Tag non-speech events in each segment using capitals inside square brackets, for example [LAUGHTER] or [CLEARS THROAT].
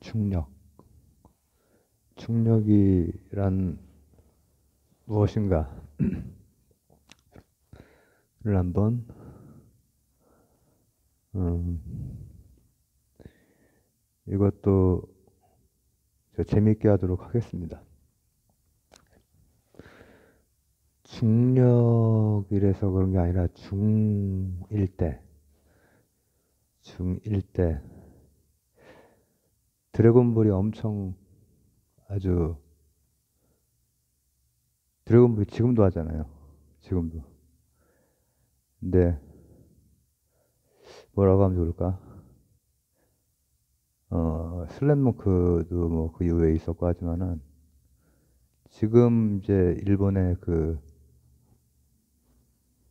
중력. 중력이란 무엇인가? [CLEARS THROAT] 를 한번 음, 이것도 재미있게 하도록 하겠습니다. 중력이라서 그런 게 아니라 중1 때, 중1 때, 드래곤볼이 엄청 아주, 드래곤볼이 지금도 하잖아요. 지금도. 근데, 뭐라고 하면 좋을까? 어, 슬램덩크도 뭐 그 이후에 있었고 하지만은, 지금 이제 일본의 그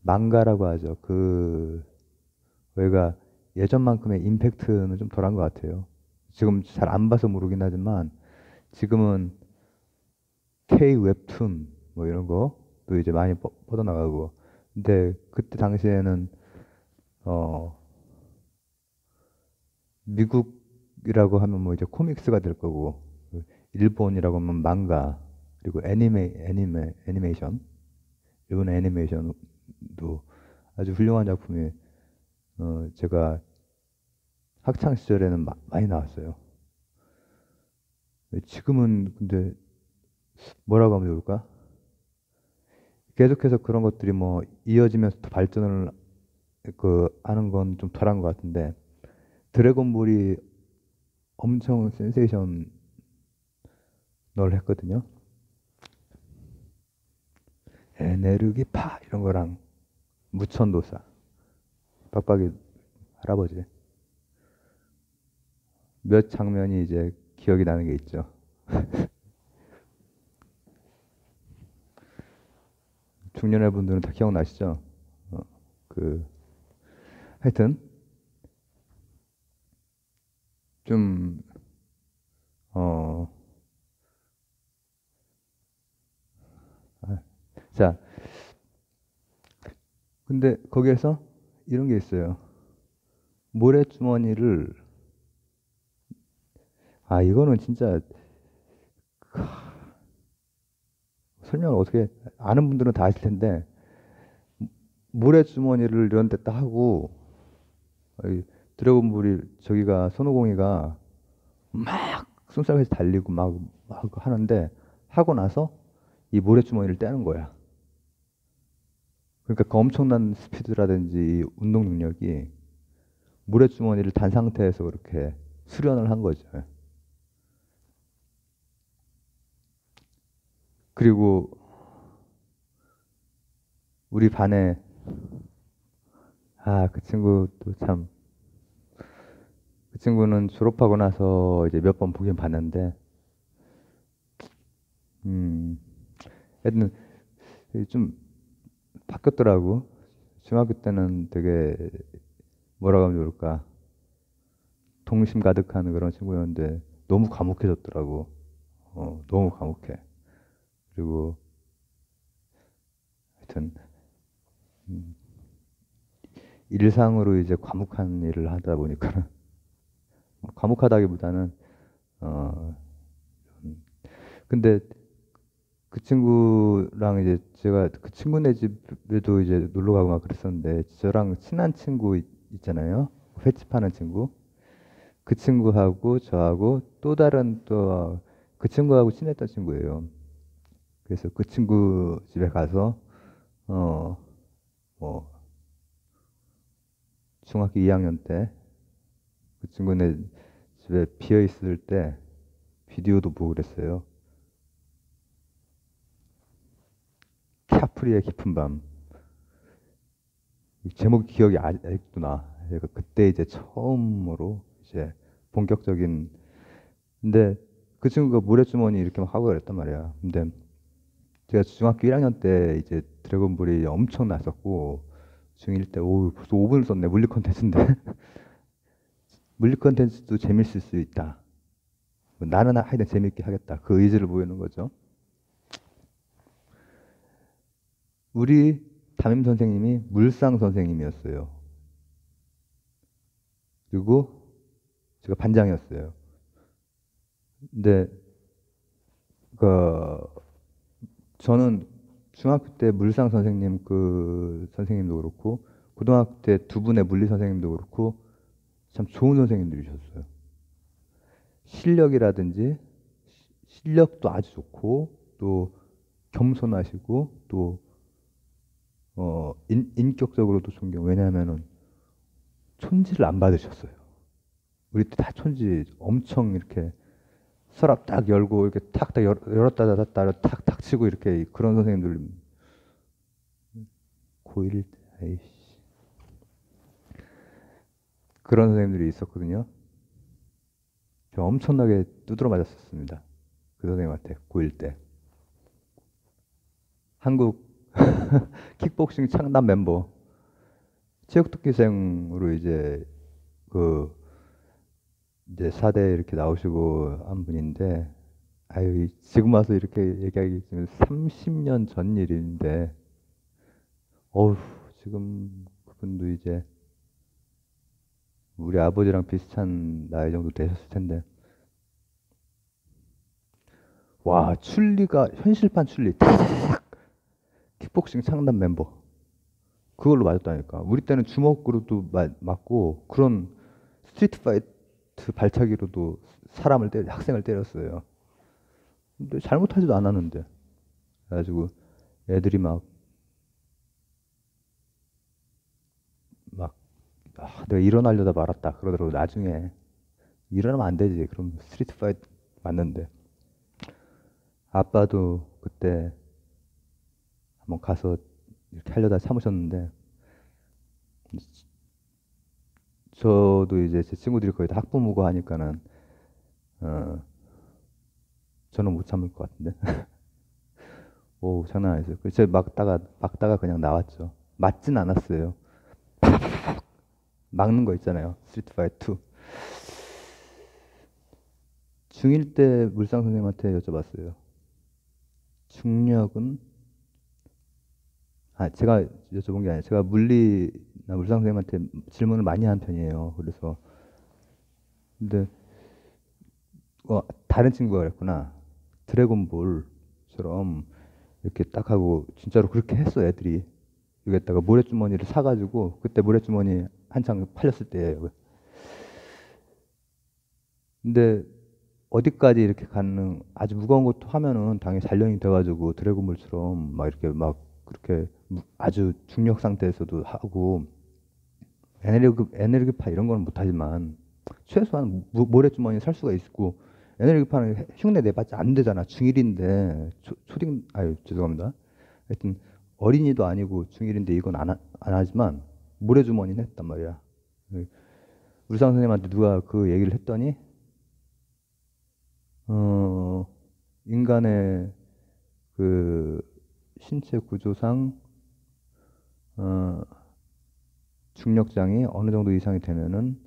망가라고 하죠. 그 저희가 예전만큼의 임팩트는 좀 덜한 것 같아요. 지금 잘 안 봐서 모르긴 하지만 지금은 K 웹툰 뭐 이런 거또 이제 많이 뻗어 나가고. 근데 그때 당시에는 어 미국이라고 하면 뭐 이제 코믹스가 될 거고 일본이라고 하면 망가 그리고 애니메 애니메 애니메이션? 일본 애니메이션 도 아주 훌륭한 작품이 어, 제가 학창 시절에는 마, 많이 나왔어요. 지금은 근데 뭐라고 하면 좋을까? 계속해서 그런 것들이 뭐 이어지면서 더 발전을 그 하는 건 좀 덜한 것 같은데 드래곤볼이 엄청 센세이션을 했거든요. 에네르기파 이런 거랑 무천도사 빡빡이 할아버지 몇 장면이 이제 기억이 나는 게 있죠. [LAUGHS] 중년의 분들은 다 기억나시죠? 어, 그 하여튼 좀 어. 아, 자, 근데 거기에서 이런 게 있어요. 모래주머니를 아 이거는 진짜 설명을 어떻게 아는 분들은 다 아실 텐데 모래주머니를 이런 데다 하고 드래곤볼이 저기가 손오공이가 막 손살같이 달리고 막, 막 하는데 하고 나서 이 모래주머니를 떼는 거야. 그러니까 그 엄청난 스피드라든지 운동 능력이 모래주머니를 단 상태에서 그렇게 수련을 한 거죠. 그리고 우리 반에 아 그 친구도 참 그 친구는 졸업하고 나서 이제 몇 번 보긴 봤는데 음 하여튼 좀 바뀌었더라고. 중학교 때는 되게 뭐라고 하면 좋을까. 동심 가득한 그런 친구였는데 너무 과묵해졌더라고. 어, 너무 과묵해. 그리고 하여튼 음, 일상으로 이제 과묵한 일을 하다 보니까 [LAUGHS] 뭐 과묵하다기보다는 어 근데 그 친구랑 이제 제가 그 친구네 집에도 이제 놀러 가고 막 그랬었는데 저랑 친한 친구 있, 잖아요 횟집 하는 친구. 그 친구하고 저하고 또 다른 또 그 친구하고 친했던 친구예요. 그래서 그 친구 집에 가서 어 뭐 중학교 2학년 때 그 친구네 집에 비어 있을 때 비디오도 보고 그랬어요. 카프리의 깊은 밤. 제목 기억이 아직도 나. 그때 이제 처음으로 이제 본격적인 근데 그 친구가 모래주머니 이렇게 하고 그랬단 말이야. 근데 제가 중학교 1학년 때 이제 드래곤볼이 엄청 났었고 중1 때 오, 벌써 5분을 썼네. 물리 컨텐츠인데. [LAUGHS] 물리 컨텐츠도 재밌을 수 있다. 나는 하여튼 재밌게 하겠다. 그 의지를 보이는 거죠. 우리 담임 선생님이 물상 선생님이었어요. 그리고 제가 반장이었어요. 근데 그 저는 중학교 때 물상 선생님 그 선생님도 그렇고 고등학교 때 두 분의 물리 선생님도 그렇고 참 좋은 선생님들이셨어요. 실력이라든지 실력도 아주 좋고 또 겸손하시고 또 어, 인, 인격적으로도 존경. 왜냐하면은 촌지를 안 받으셨어요. 우리 때다 촌지 엄청 이렇게 서랍 딱 열고 이렇게 탁탁 열었다 닫았다 탁탁 치고 이렇게 그런 선생님들 고1 때 아이씨 그런 선생님들이 있었거든요. 저 엄청나게 두드러 맞았었습니다. 그 선생님한테 고1 때. 한국 [LAUGHS] 킥복싱 창단 멤버 체육특기생으로 이제 그 이제 사대 이렇게 나오시고 한 분인데 아유 지금 와서 이렇게 얘기하기 지금 30년 전 일인데 어우 지금 그분도 이제 우리 아버지랑 비슷한 나이 정도 되셨을 텐데. 와 춘리가 현실판 춘리 킥복싱 창단 멤버. 그걸로 맞았다니까. 우리 때는 주먹으로도 맞고 그런 street fight 발차기로도 사람을 때려 학생을 때렸어요 근데 잘못하지도 않았는데 그래가지고 애들이 막 막, 아, 내가 일어나려다 말았다. 그러더라고, 나중에. 일어나면 안 되지. 그럼 street fight 맞는데. 아빠도 그때 한번 가서 이렇게 하려다 참으셨는데 저도 이제 제 친구들이 거의 다 학부모고 하니까는 어 저는 못 참을 것 같은데 [LAUGHS] 오 장난 아니었어요. 제가 막다가 막다가 그냥 나왔죠. 맞진 않았어요. [LAUGHS] 막는 거 있잖아요. Street Fight 2. 중1 때 물상 선생님한테 여쭤봤어요. 중력은 아 제가 여쭤본 게 아니라 제가 물리나 물상 선생님한테 질문을 많이 한 편이에요. 그래서 근데 어, 다른 친구가 그랬구나. 드래곤볼처럼 이렇게 딱 하고 진짜로 그렇게 했어 애들이 여기에다가 모래주머니를 사가지고 그때 모래주머니 한창 팔렸을 때예요. 근데 어디까지 이렇게 가는 아주 무거운 것도 하면은 당연히 잔련이 돼가지고 드래곤볼처럼 막 이렇게 막 그렇게 아주 중력 상태에서도 하고 에너지 에너지파 이런 거는 못하지만 최소한 모래주머니 살 수가 있고 에너지파는 흉내 내봤자 안 되잖아 중일인데 초, 초딩 아유 죄송합니다 하여튼 어린이도 아니고 중1인데 이건 안, 하, 안 하지만 모래주머니는 했단 말이야. 우리상 선생님한테 누가 그 얘기를 했더니 어, 인간의 그 신체 구조상 어, 중력장이 어느 정도 이상이 되면은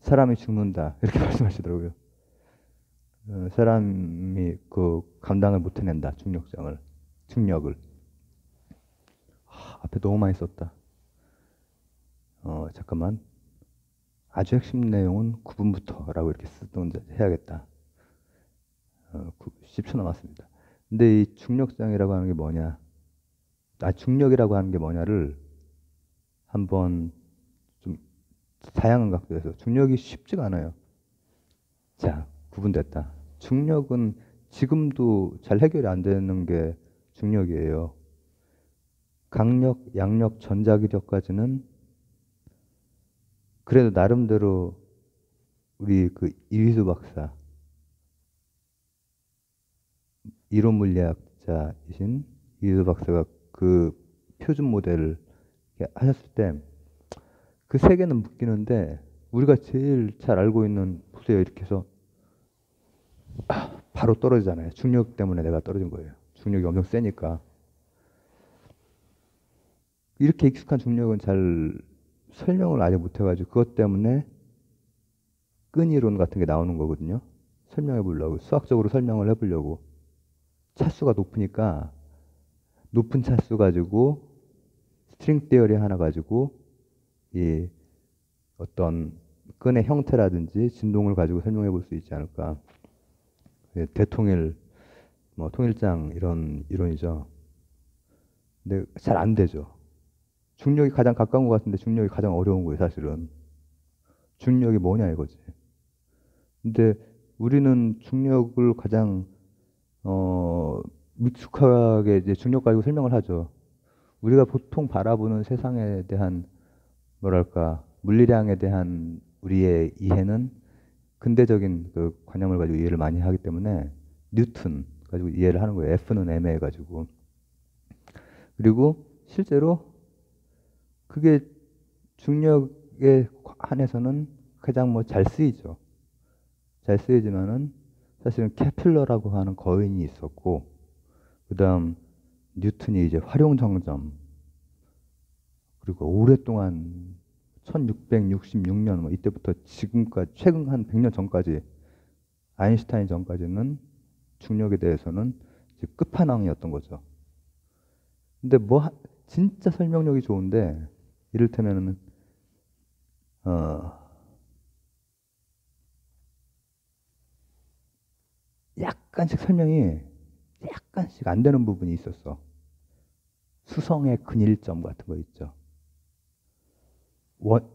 사람이 죽는다 [LAUGHS] 이렇게 말씀하시더라고요. 어, 사람이 그 감당을 못 해낸다 중력장을 중력을. 앞에 너무 많이 썼다. 어, 잠깐만. 아주 핵심 내용은 9분부터라고 이렇게 쓰던 해야겠다. 어, 10초 남았습니다. 근데 이 중력장이라고 하는 게 뭐냐? 아, 중력이라고 하는 게 뭐냐를 한번 좀 다양한 각도에서 중력이 쉽지가 않아요. 자, 구분됐다. 중력은 지금도 잘 해결이 안 되는 게 중력이에요. 강력, 양력, 전자기력까지는 그래도 나름대로 우리 그 이휘수 박사 이론 물리학자이신 이휘수 박사가 그 표준 모델을 하셨을 때 그세 개는 묶이는데 우리가 제일 잘 알고 있는 보세요 이렇게 해서 바로 떨어지잖아요. 중력 때문에 내가 떨어진 거예요. 중력이 엄청 세니까. 이렇게 익숙한 중력은 잘 설명을 아직 못 해가지고 그것 때문에 끈이론 같은 게 나오는 거거든요. 설명해 보려고 수학적으로 설명을 해보려고 차수가 높으니까 높은 차수 가지고 string theory 하나 가지고 이 어떤 끈의 형태라든지 진동을 가지고 설명해 볼 수 있지 않을까. 예, 대통일, 뭐 통일장 이런 이론이죠. 근데 잘 안 되죠. 중력이 가장 가까운 것 같은데 중력이 가장 어려운 거예요, 사실은. 중력이 뭐냐 이거지. 근데 우리는 중력을 가장 어 익숙하게 이제 중력 가지고 설명을 하죠. 우리가 보통 바라보는 세상에 대한 뭐랄까 물리량에 대한 우리의 이해는 근대적인 그 관념을 가지고 이해를 많이 하기 때문에 뉴턴 가지고 이해를 하는 거예요. F는 애매해 가지고. 그리고 실제로 그게 중력에 한해서는 가장 뭐 잘 쓰이죠. 잘 쓰이지만은 사실은 케플러라고 하는 거인이 있었고 그다음 뉴턴이 이제 활용 정점 그리고 오랫동안 1666년 뭐 이때부터 지금까지 최근 한 100년 전까지 아인슈타인 전까지는 중력에 대해서는 끝판왕이었던 거죠. 근데 뭐 하, 진짜 설명력이 좋은데 이를테면은 어 약간씩 설명이 약간씩 안 되는 부분이 있었어. 수성의 근일점 같은 거 있죠. 원,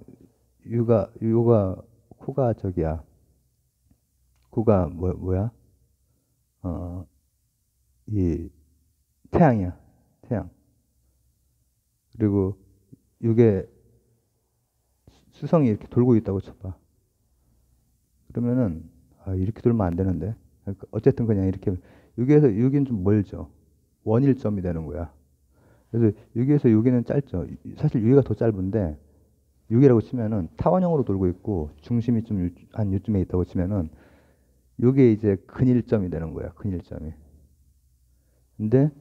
유가, 유가, 코가 저기야. 코가 뭐, 뭐야? 어, 이, 태양이야. 태양. 그리고 이게 수성이 이렇게 돌고 있다고 쳐봐. 그러면은, 아, 이렇게 돌면 안 되는데. 그러니까 어쨌든 그냥 이렇게, 여기에서 여기는 좀 멀죠. 원일점이 되는 거야. 그래서 여기에서 여기는 짧죠. 사실 여기가 더 짧은데, 6이라고 치면은 타원형으로 돌고 있고 중심이 좀 한 요쯤에 있다고 치면은 요게 이제 근일점이 되는 거야. 근일점이. 근데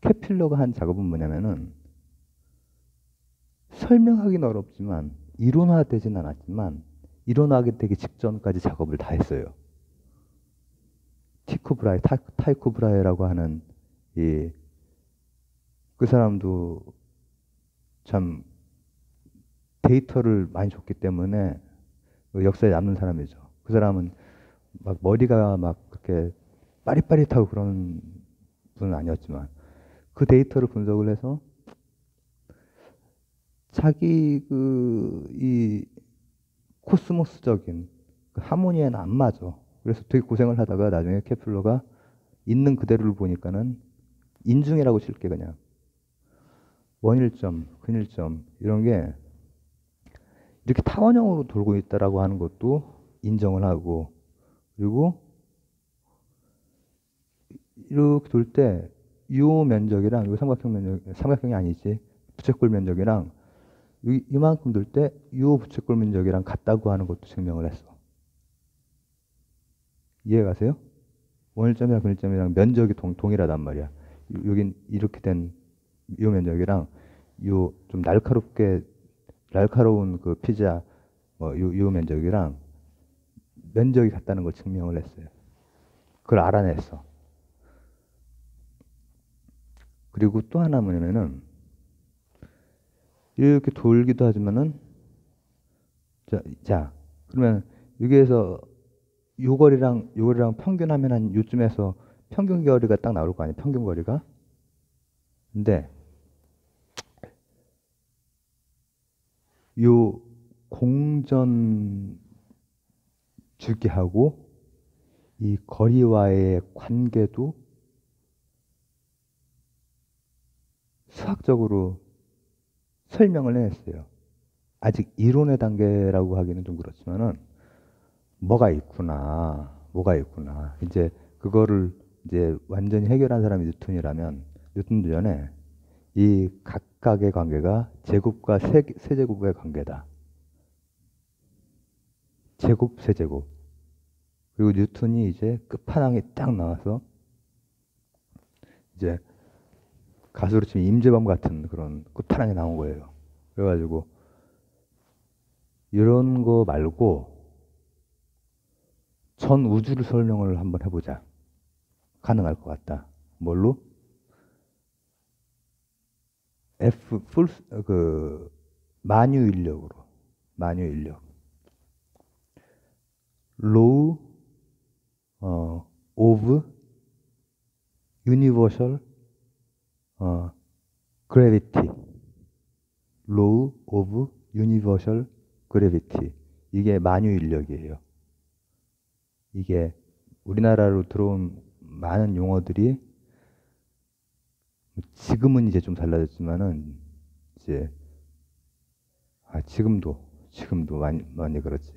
케플러가 한 작업은 뭐냐면은 설명하기는 어렵지만 이론화되진 않았지만 이론화하게 되기 직전까지 작업을 다 했어요. 티코 브라이, 타, 타이코 브라이라고 하는 이 그 사람도 참 데이터를 많이 줬기 때문에 그 역사에 남는 사람이죠. 그 사람은 막 머리가 막 그렇게 빠릿빠릿하고 그런 분은 아니었지만 그 데이터를 분석을 해서 자기 그 이 코스모스적인 그 하모니에는 안 맞아. 그래서 되게 고생을 하다가 나중에 케플러가 있는 그대로를 보니까는 인중이라고 칠게 그냥 원일점, 근일점 이런 게 이렇게 타원형으로 돌고 있다라고 하는 것도 인정을 하고 그리고 이렇게 돌때이 면적이랑 이 삼각형 면적 삼각형이 아니지 부채꼴 면적이랑 이, 이만큼 돌때이 부채꼴 면적이랑 같다고 하는 것도 증명을 했어. 이해가세요? 원일점이랑 근일점이랑 면적이 동, 동일하단 말이야. 여긴 이렇게 된이 면적이랑 이좀 날카롭게 날카로운 그 피자 뭐 요, 요 면적이랑 면적이 같다는 걸 증명을 했어요. 그걸 알아냈어. 그리고 또 하나 뭐냐면은 이렇게 돌기도 하지만은 자, 자 그러면 여기에서 요 거리랑 요 거리랑 평균하면 한 요쯤에서 평균 거리가 딱 나올 거 아니에요. 평균 거리가. 근데 요 공전 주기하고 이 거리와의 관계도 수학적으로 설명을 해냈어요. 아직 이론의 단계라고 하기는 좀 그렇지만은 뭐가 있구나, 뭐가 있구나. 이제 그거를 이제 완전히 해결한 사람이 뉴턴이라면 뉴턴도 전에 이 각각의 관계가 제곱과 세, 세제곱의 관계다. 제곱, 세제곱. 그리고 뉴턴이 이제 끝판왕이 딱 나와서 이제 가수로 치면 임재범 같은 그런 끝판왕이 나온 거예요. 그래가지고 이런 거 말고 전 우주를 설명을 한번 해보자. 가능할 것 같다. 뭘로? F pull 그 만유 인력으로 만유 인력 law 어 of universal 어, gravity. law of universal gravity. 이게 만유 인력이에요. 이게 우리나라로 들어온 많은 용어들이 지금은 이제 좀 달라졌지만은 이제 아 지금도 지금도 많이 많이 그렇지.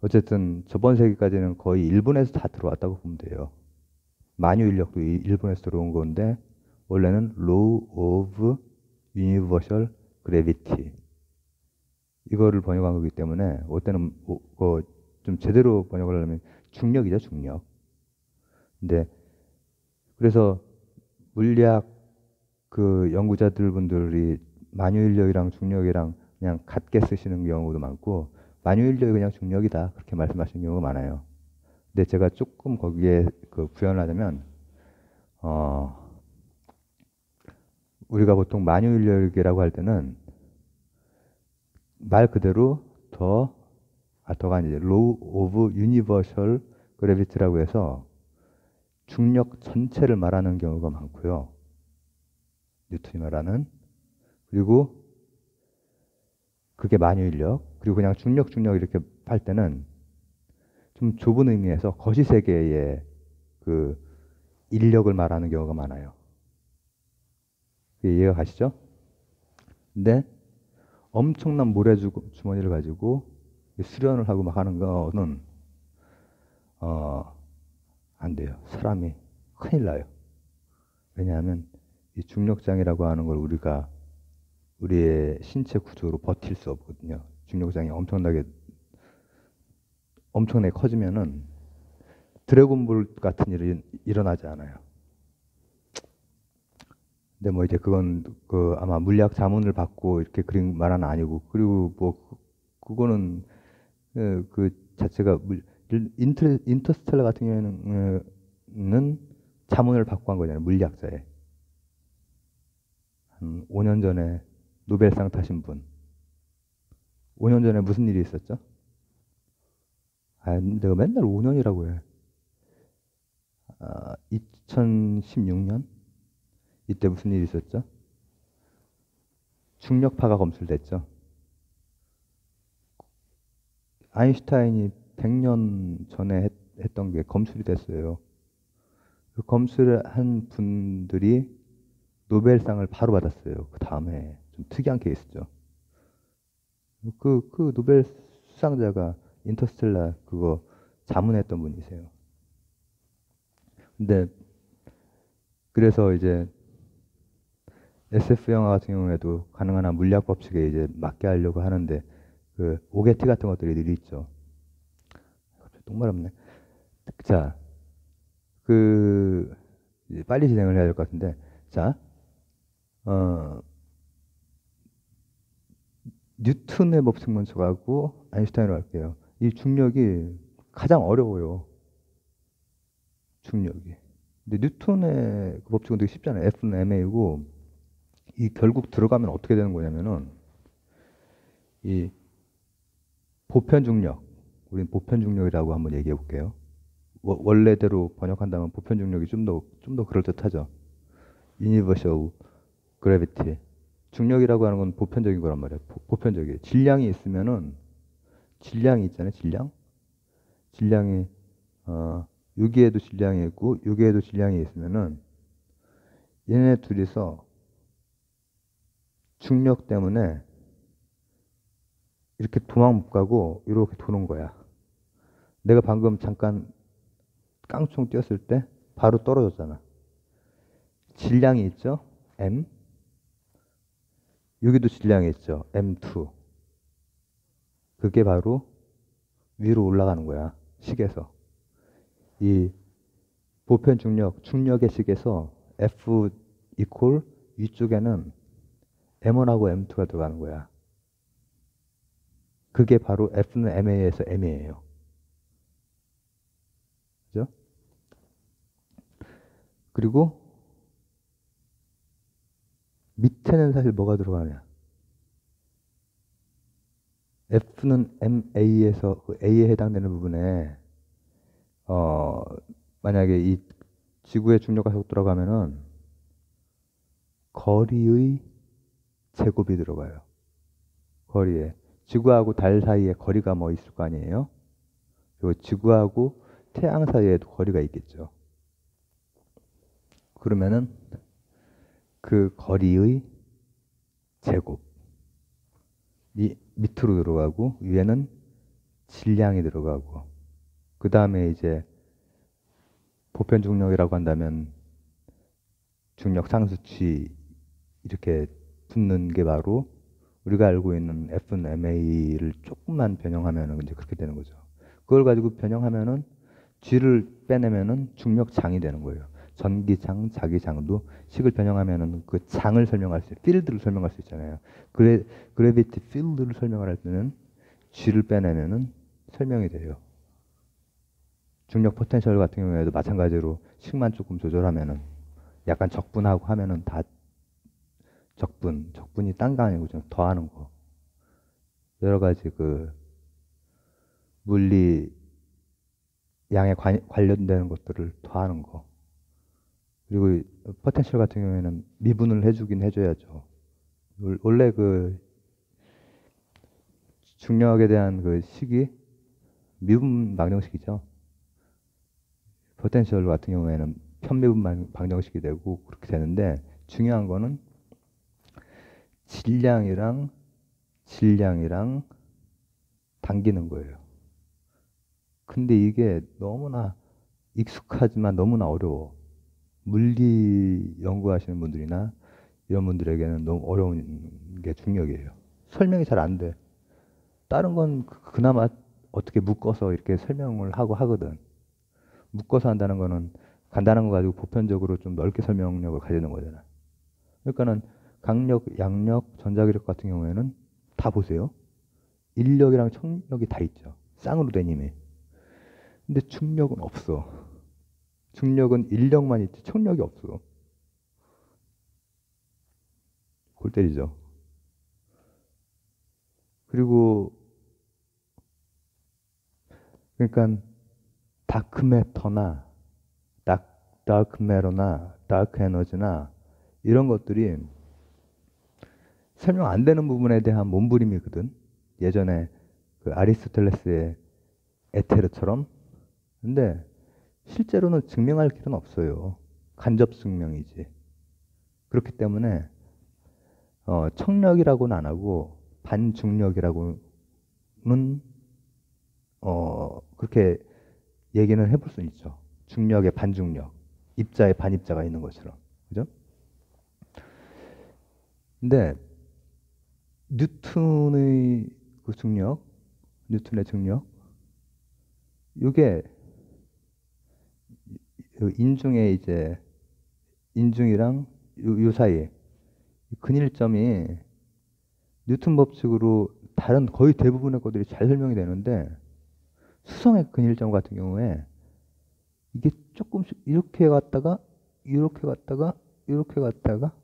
어쨌든 저번 세기까지는 거의 일본에서 다 들어왔다고 보면 돼요. 만유 인력도 일본에서 들어온 건데 원래는 Law of Universal Gravity 이거를 번역한 거기 때문에 어때는 뭐좀 제대로 번역을 하려면 중력이죠 중력. 근데 그래서 물리학 그 연구자들 분들이 만유인력이랑 중력이랑 그냥 같게 쓰시는 경우도 많고 만유인력이 그냥 중력이다 그렇게 말씀하시는 경우가 많아요. 근데 제가 조금 거기에 그 구현을 하자면 어 우리가 보통 만유인력이라고 할 때는 말 그대로 더 아, 더가 이제 low of universal gravity라고 해서 중력 전체를 말하는 경우가 많고요. 뉴턴이 말하는 그리고 그게 만유인력 그리고 그냥 중력 중력 이렇게 할 때는 좀 좁은 의미에서 거시 세계의 그 인력을 말하는 경우가 많아요. 이해가 가시죠? 근데 엄청난 모래 주머니를 가지고 수련을 하고 막 하는 거는 어, 안 돼요. 사람이 큰일 나요. 왜냐하면 이 중력장이라고 하는 걸 우리가 우리의 신체 구조로 버틸 수 없거든요. 중력장이 엄청나게 엄청나게 커지면은 드래곤볼 같은 일이 일어나지 않아요. 근데 뭐 이제 그건 그 아마 물리학 자문을 받고 이렇게 그린 말은 아니고 그리고 뭐 그거는 그, 그 자체가 물, 인터, 인터스텔라 같은 경우에는 자문을 받고 한 거잖아요. 물리학자에. 한 5년 전에 노벨상 타신 분. 5년 전에 무슨 일이 있었죠? 아, 내가 맨날 5년이라고 해. 아, 2016년? 이때 무슨 일이 있었죠? 중력파가 검출됐죠. 아인슈타인이 100년 전에 했, 했던 게 검출이 됐어요. 그 검출을 한 분들이 노벨상을 바로 받았어요. 그 다음에 좀 특이한 케이스죠. 그, 그 노벨 수상자가 인터스텔라 그거 자문했던 분이세요. 근데 그래서 이제 SF 영화 같은 경우에도 가능한 한 물리학 법칙에 이제 맞게 하려고 하는데 그 오게티 같은 것들이 늘 있죠. 똥 마렵네. 자, 그 빨리 진행을 해야 될 것 같은데, 자, 어, 뉴턴의 법칙 먼저 가고 아인슈타인으로 갈게요. 이 중력이 가장 어려워요. 중력이. 근데 뉴턴의 그 법칙은 되게 쉽잖아요. F는 ma고 이 결국 들어가면 어떻게 되는 거냐면은 이 보편 중력, 우리는 보편 중력이라고 한번 얘기해 볼게요. 원래대로 번역한다면 보편 중력이 좀 더 좀 더 그럴 듯하죠. Universal Gravity. 중력이라고 하는 건 보편적인 거란 말이에요. 보, 편적이에요 질량이 있으면은 질량이 있잖아요. 질량. 질량이 어, 여기에도 질량이 있고 여기에도 질량이 있으면은 얘네 둘이서 중력 때문에 이렇게 도망 못 가고 이렇게 도는 거야. 내가 방금 잠깐 깡총 뛰었을 때 바로 떨어졌잖아. 질량이 있죠? M. 여기도 질량이 있죠. M2. 그게 바로 위로 올라가는 거야. 식에서. 이 보편 중력, 중력의 식에서 F 이퀄 위쪽에는 M1하고 M2가 들어가는 거야. 그게 바로 F는 MA에서 M이에요. 그죠? 그리고 밑에는 사실 뭐가 들어가냐? F는 MA에서 그 A에 해당되는 부분에 어 만약에 이 지구의 중력과 속도라고 하면은 거리의 제곱이 들어가요. 거리에. 지구하고 달 사이에 거리가 뭐 있을 거 아니에요? 그리고 지구하고 태양 사이에도 거리가 있겠죠. 그러면은 그 거리의 제곱. 이 밑으로 들어가고 위에는 질량이 들어가고 그 다음에 이제 보편 중력이라고 한다면 중력 상수치 이렇게 붙는 게 바로 우리가 알고 있는 F는 MA를 조금만 변형하면은 이제 그렇게 되는 거죠. 그걸 가지고 변형하면은 G를 빼내면은 중력장이 되는 거예요. 전기장, 자기장도 식을 변형하면은 그 장을 설명할 수, 필드를 설명할 수 있잖아요. 그래, 그래비티 필드를 설명할 때는 G를 빼내면은 설명이 돼요. 중력 포텐셜 같은 경우에도 마찬가지로 식만 조금 조절하면은 약간 적분하고 하면은 다 적분, 적분이 딴 거 아니고 좀 더하는 거. 여러 가지 그 물리 양에 관, 관련되는 것들을 더하는 거. 그리고 포텐셜 같은 경우에는 미분을 해주긴 해줘야죠. 원래 그 중력에 대한 그 식이 미분 방정식이죠. 포텐셜 같은 경우에는 편미분 방정식이 되고 그렇게 되는데 중요한 거는 질량이랑 질량이랑 당기는 거예요. 근데 이게 너무나 익숙하지만 너무나 어려워. 물리 연구하시는 분들이나 이런 분들에게는 너무 어려운 게 중력이에요. 설명이 잘 안 돼. 다른 건 그, 그나마 어떻게 묶어서 이렇게 설명을 하고 하거든. 묶어서 한다는 거는 간단한 거 가지고 보편적으로 좀 넓게 설명력을 가지는 거잖아. 그러니까는 강력, 양력, 전자기력 같은 경우에는 다 보세요. 인력이랑 청력이 다 있죠. 쌍으로 된 힘이. 근데 중력은 없어. 중력은 인력만 있지 척력이 없어. 골 때리죠. 그리고 그러니까 다크매터나 다크 매러나 다크 에너지나 이런 것들이 설명 안 되는 부분에 대한 몸부림이거든. 예전에 그 아리스토텔레스의 에테르처럼. 근데 실제로는 증명할 길은 없어요. 간접 증명이지. 그렇기 때문에 어, 청력이라고는 안 하고 반중력이라고는 어, 그렇게 얘기는 해볼 수 있죠. 중력의 반중력, 입자의 반입자가 있는 것처럼. 그죠? 근데 뉴턴의 그 중력, 뉴턴의 중력, 이게 인중에 이제 인중이랑 요, 요 사이에 근일점이 뉴턴 법칙으로 다른 거의 대부분의 것들이 잘 설명이 되는데 수성의 근일점 같은 경우에 이게 조금씩 이렇게 갔다가 이렇게 갔다가 이렇게 갔다가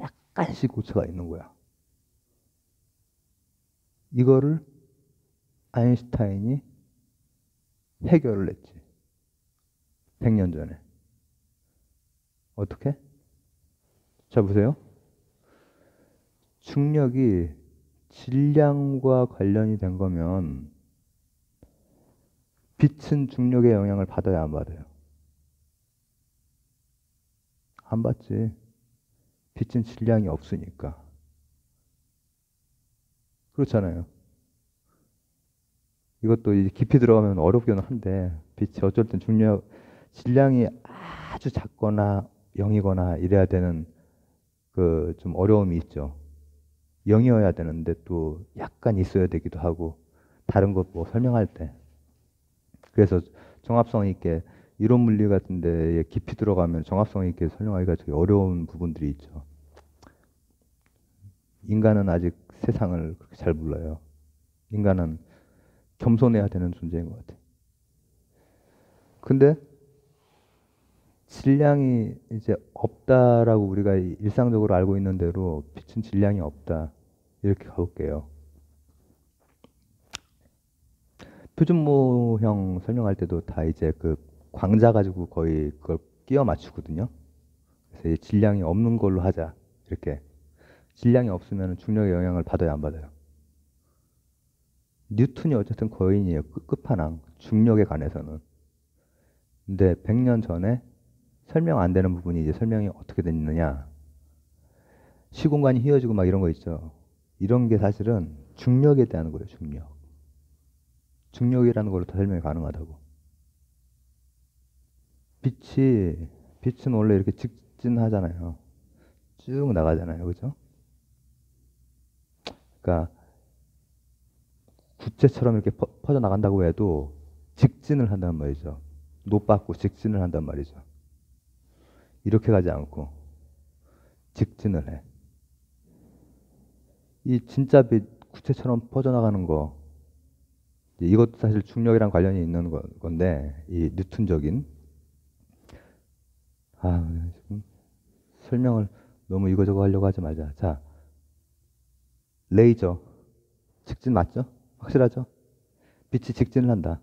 약간씩 오차가 있는 거야. 이거를 아인슈타인이 해결을 했지. 100년 전에. 어떻게? 자, 보세요. 중력이 질량과 관련이 된 거면 빛은 중력의 영향을 받아야 안 받아요? 안 받지. 빛은 질량이 없으니까. 그렇잖아요. 이것도 이제 깊이 들어가면 어렵기는 한데 빛이 어쩔 땐 중력 질량이 아주 작거나 0이거나 이래야 되는 그 좀 어려움이 있죠. 0이어야 되는데 또 약간 있어야 되기도 하고 다른 것 뭐 설명할 때 그래서 정합성 있게 이론 물리 같은 데에 깊이 들어가면 정합성 있게 설명하기가 되게 어려운 부분들이 있죠. 인간은 아직 세상을 그렇게 잘 몰라요. 인간은 겸손해야 되는 존재인 것 같아요. 근데 질량이 이제 없다라고 우리가 일상적으로 알고 있는 대로 빛은 질량이 없다. 이렇게 가볼게요. 표준모형 설명할 때도 다 이제 그 광자 가지고 거의 그걸 끼워 맞추거든요. 그래서 질량이 없는 걸로 하자. 이렇게. 질량이 없으면 중력의 영향을 받아야 안 받아요. 뉴턴이 어쨌든 거인이에요. 끝 판왕. 중력에 관해서는. 근데 100년 전에 설명 안 되는 부분이 이제 설명이 어떻게 됐느냐. 시공간이 휘어지고 막 이런 거 있죠. 이런 게 사실은 중력에 대한 거예요, 중력. 중력이라는 걸로 다 설명이 가능하다고. 빛이, 빛은 원래 이렇게 직진하잖아요. 쭉 나가잖아요. 그죠? 그러니까, 구체처럼 이렇게 퍼, 져 나간다고 해도 직진을 한단 말이죠. 노받고 직진을 한단 말이죠. 이렇게 가지 않고 직진을 해. 이 진짜 빛 구체처럼 퍼져나가는 거 이것도 사실 중력이랑 관련이 있는 건데 이 뉴턴적인 아 지금 설명을 너무 이거저거 하려고 하지 말자. 자 레이저 직진 맞죠? 확실하죠? 빛이 직진을 한다.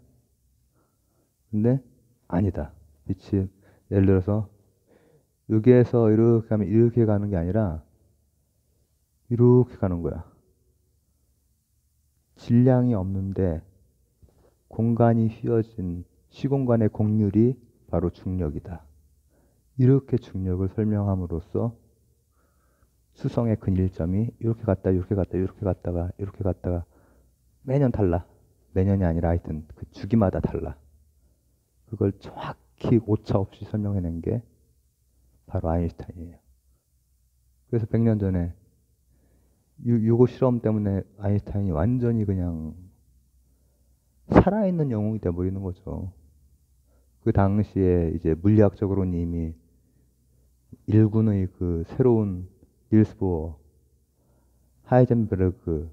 근데 아니다. 빛이 예를 들어서 여기에서 이렇게 가면 이렇게 가는 게 아니라 이렇게 가는 거야. 질량이 없는데 공간이 휘어진 시공간의 곡률이 바로 중력이다. 이렇게 중력을 설명함으로써 수성의 근일점이 이렇게 갔다 이렇게 갔다 이렇게 갔다가 이렇게 갔다가 매년 달라. 매년이 아니라 하여튼 그 주기마다 달라. 그걸 정확히 오차 없이 설명해낸 게 바로 아인슈타인이에요. 그래서 100년 전에 유, 요거 실험 때문에 아인슈타인이 완전히 그냥 살아있는 영웅이 돼버리는 거죠. 그 당시에 이제 물리학적으로는 이미 일군의 그 새로운 닐스보어, 하이젠베르그,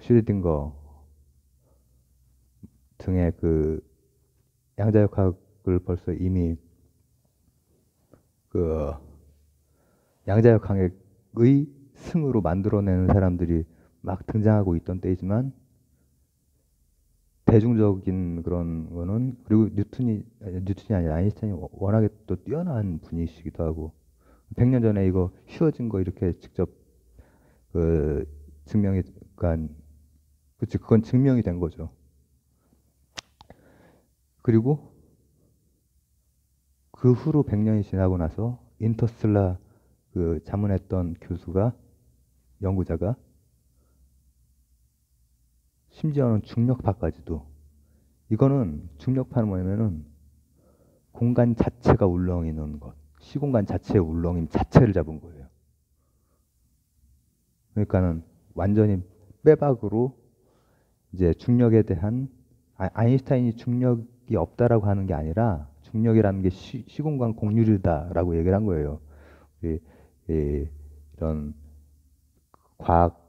슈리딩거 등의 그 양자역학을 벌써 이미 그 양자역학의 승으로 만들어내는 사람들이 막 등장하고 있던 때이지만 대중적인 그런 거는 그리고 뉴턴이 뉴턴이 아니라 아인슈타인이 워낙에 또 뛰어난 분이시기도 하고 100년 전에 이거 휘어진 거 이렇게 직접 그 증명이 간 그치 그건 증명이 된 거죠. 그리고 그 후로 100년이 지나고 나서 인터스텔라 그 자문했던 교수가 연구자가 심지어는 중력파까지도 이거는 중력파는 뭐냐면은 공간 자체가 울렁이는 것, 시공간 자체의 울렁임 자체를 잡은 거예요. 그러니까는 완전히 빼박으로 이제 중력에 대한 아, 아인슈타인이 중력이 없다라고 하는 게 아니라 중력이라는 게 시, 공간 공률이다라고 얘기를 한 거예요. 이, 이, 이런 과학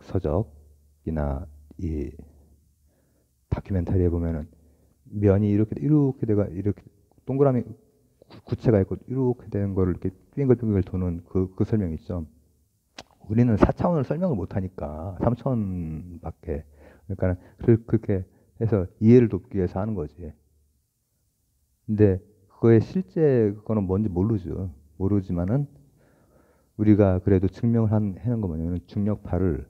서적이나 이 다큐멘터리에 보면은 면이 이렇게 이렇게 돼가 이렇게 동그라미 구체가 있고 이렇게 되는 거를 이렇게 빙글빙글 도는 그, 그 설명 있죠. 우리는 4차원을 설명을 못 하니까 3차원밖에 그러니까 그렇게 해서 이해를 돕기 위해서 하는 거지. 근데 그거의 실제 그거는 뭔지 모르죠. 모르지만은 우리가 그래도 증명을 한, 해놓은 거 뭐냐면 중력파를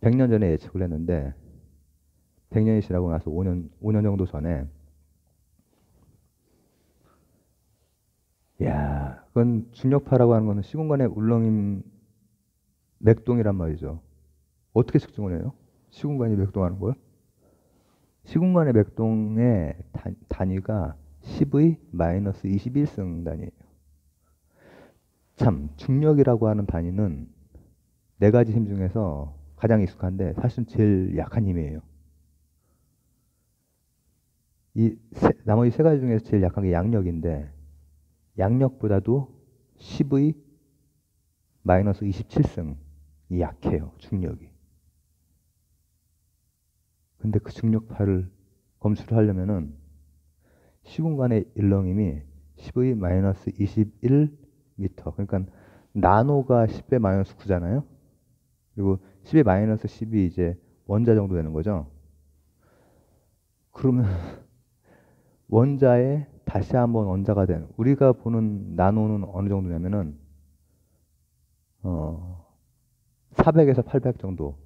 100년 전에 예측을 했는데 100년이 지나고 나서 5년, 5년 정도 전에 야, 그건 중력파라고 하는 거는 시공간의 울렁임 맥동이란 말이죠. 어떻게 측정을 해요? 시공간이 맥동하는 걸? 시공간의 맥동의 단 위가 10의 마이너스 21승 단위예요. 참 중력이라고 하는 단위는 네 가지 힘 중에서 가장 익숙한데 사실은 제일 약한 힘이에요. 이 세, 나머지 세 가지 중에서 제일 약한 게 양력인데 양력보다도 10의 마이너스 27승이 약해요. 중력이. 근데 그 중력파를 검수를 하려면은 시공간의 일렁임이 10의 마이너스 21 미터. 그러니까 나노가 10의 마이너스 9잖아요. 그리고 10의 마이너스 10이 이제 원자 정도 되는 거죠. 그러면 [LAUGHS] 원자에 다시 한번 원자가 되는 우리가 보는 나노는 어느 정도냐면은 어 400에서 800 정도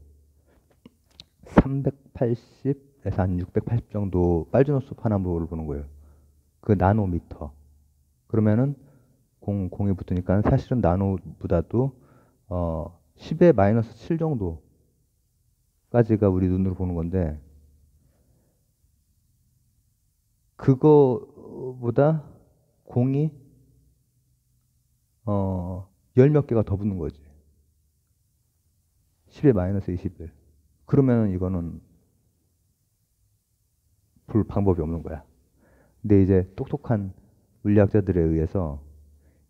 380에서 한 680 정도 빨주노스 파나보를 보는 거예요. 그 나노미터. 그러면은 공, 공이 붙으니까 사실은 나노보다도 어 10의 마이너스 7 정도까지가 우리 눈으로 보는 건데 그거 보다 공이 어, 열 몇 개가 더 붙는 거지. 10의 마이너스 21. 그러면 이거는 볼 방법이 없는 거야. 근데 이제 똑똑한 물리학자들에 의해서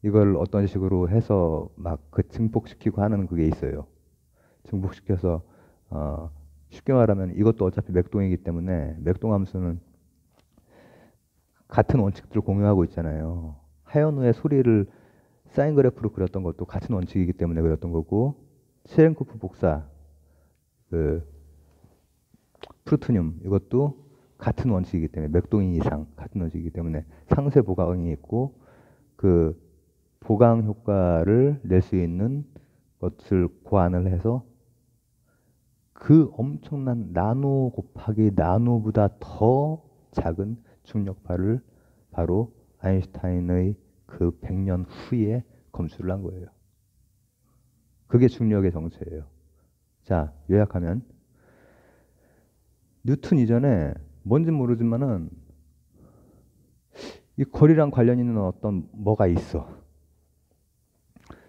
이걸 어떤 식으로 해서 막 그 증폭시키고 하는 그게 있어요. 증폭시켜서 어 쉽게 말하면 이것도 어차피 맥동이기 때문에 맥동 함수는 같은 원칙들을 공유하고 있잖아요. 하연우의 소리를 사인 그래프로 그렸던 것도 같은 원칙이기 때문에 그렸던 거고 체렌코프 복사 그 프루토늄 이것도 같은 원칙이기 때문에 맥동인 이상 같은 원칙이기 때문에 상세 보강이 있고 그 보강 효과를 낼 수 있는 것을 고안을 해서 그 엄청난 나노 곱하기 나노보다 더 작은 중력파를 바로 아인슈타인의 그 100년 후에 검수를 한 거예요. 그게 중력의 정체예요. 자, 요약하면 뉴턴 이전에 뭔지 모르지만은 이 거리랑 관련 있는 어떤 뭐가 있어.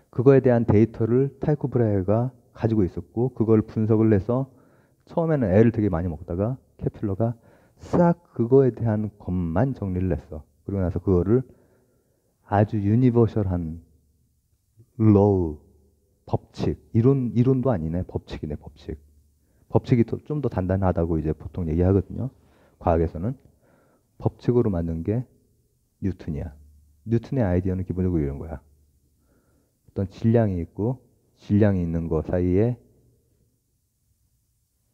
그거에 대한 데이터를 타이코 브라헤가 가지고 있었고 그걸 분석을 해서 처음에는 애를 되게 많이 먹다가 케플러가 싹 그거에 대한 것만 정리를 했어. 그러고 나서 그거를 아주 universal한 law 법칙 이론 이론도 아니네 법칙이네 법칙 법칙이 좀 더 단단하다고 이제 보통 얘기하거든요. 과학에서는 법칙으로 만든 게 뉴턴이야. 뉴턴의 아이디어는 기본적으로 이런 거야. 어떤 질량이 있고 질량이 있는 것 사이에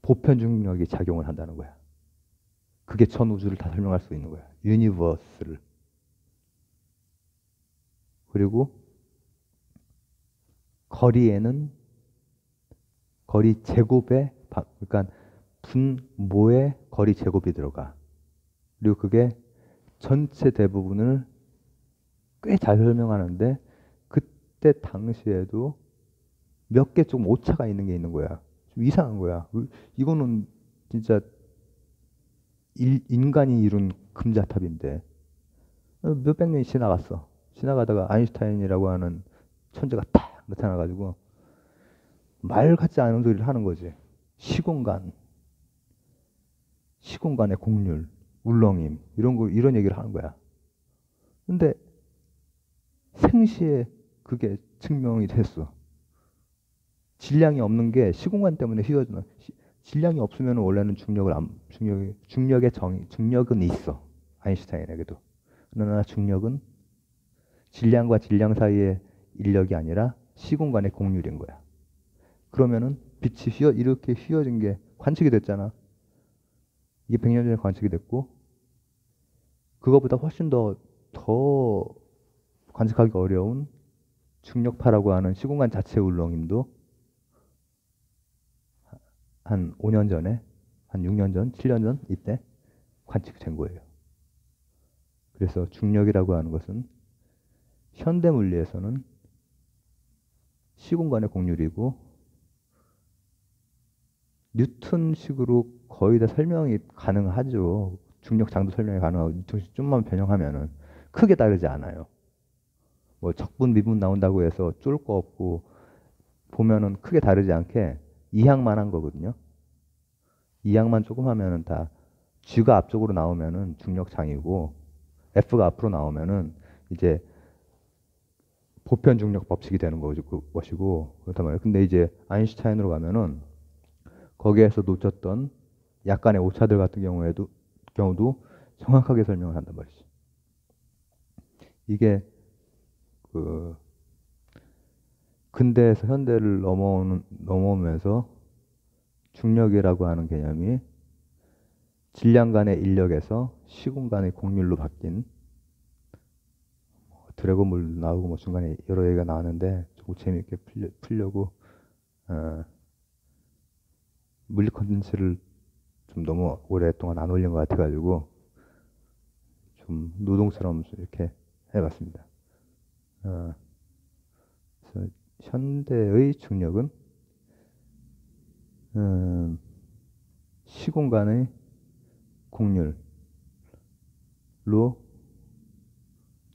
보편 중력이 작용을 한다는 거야. 그게 전 우주를 다 설명할 수 있는 거야. universe를. 그리고 거리에는 거리 제곱에 그러니까 분모의 거리 제곱이 들어가. 그리고 그게 전체 대부분을 꽤 잘 설명하는데 그때 당시에도 몇 개 좀 오차가 있는 게 있는 거야. 좀 이상한 거야. 이거는 진짜 일, 인간이 이룬 금자탑인데 몇백 년이 지나갔어. 지나가다가 아인슈타인이라고 하는 천재가 딱 나타나가지고 말 같지 않은 소리를 하는 거지. 시공간, 시공간의 곡률, 울렁임 이런 거 이런 얘기를 하는 거야. 근데 생시에 그게 증명이 됐어. 질량이 없는 게 시공간 때문에 휘어지는. 질량이 없으면 원래는 중력을 안, 중력이, 중력의 정 중력은 있어. 아인슈타인에게도. 그러나 중력은 질량과 질량 사이의 인력이 아니라 시공간의 공률인 거야. 그러면은 빛이 휘어, 이렇게 휘어진 게 관측이 됐잖아. 이게 100년 전에 관측이 됐고, 그거보다 훨씬 더, 더 관측하기 어려운 중력파라고 하는 시공간 자체 울렁임도 한 5년 전에, 한 6년 전, 7년 전 이때 관측된 거예요. 그래서 중력이라고 하는 것은 현대 물리에서는 시공간의 공률이고 뉴턴식으로 거의 다 설명이 가능하죠. 중력 장도 설명이 가능하고 뉴턴식 좀만 변형하면은 크게 다르지 않아요. 뭐 적분 미분 나온다고 해서 쫄 거 없고 보면은 크게 다르지 않게 이항만 한 거거든요. 이항만 조금 하면은 다 G가 앞쪽으로 나오면은 중력장이고 F가 앞으로 나오면은 이제 보편 중력 법칙이 되는 그 것이고 그렇단 말이에요. 근데 이제 아인슈타인으로 가면은 거기에서 놓쳤던 약간의 오차들 같은 경우에도 경우도 정확하게 설명을 한단 말이죠. 이게 그 근대에서 현대를 넘어오는 넘어오면서 중력이라고 하는 개념이 질량 간의 인력에서 시공 간의 곡률로 바뀐 뭐 드래곤물 나오고 뭐 중간에 여러 얘기가 나왔는데 조금 재미있게 풀려, 풀려 고 어, 물리 컨텐츠를 좀 너무 오랫동안 안 올린 것 같아가지고 좀 노동처럼 이렇게 해봤습니다. 어, 그래서 현대의 중력은 음, 시공간의 곡률로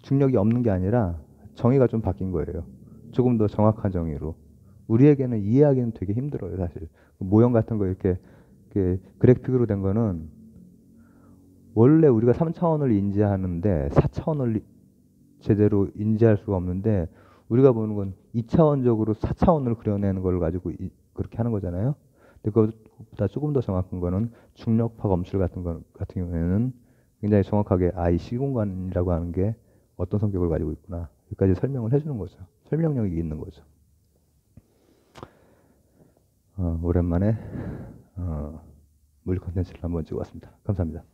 중력이 없는 게 아니라 정의가 좀 바뀐 거예요. 조금 더 정확한 정의로. 우리에게는 이해하기는 되게 힘들어요, 사실. 모형 같은 거 이렇게, 이렇게 그래픽으로 된 거는 원래 우리가 3차원을 인지하는데 4차원을 제대로 인지할 수가 없는데 우리가 보는 건 2차원적으로 4차원을 그려내는 걸 가지고 이, 그렇게 하는 거잖아요. 근데 그것보다 조금 더 정확한 거는 중력파 검술 같은 거 같은 경우에는 굉장히 정확하게 아, 이 시공간이라고 하는 게 어떤 성격을 가지고 있구나. 여기까지 설명을 해주는 거죠. 설명력이 있는 거죠. 어, 오랜만에 어, 물리 컨텐츠를 한번 찍어봤습니다. 감사합니다.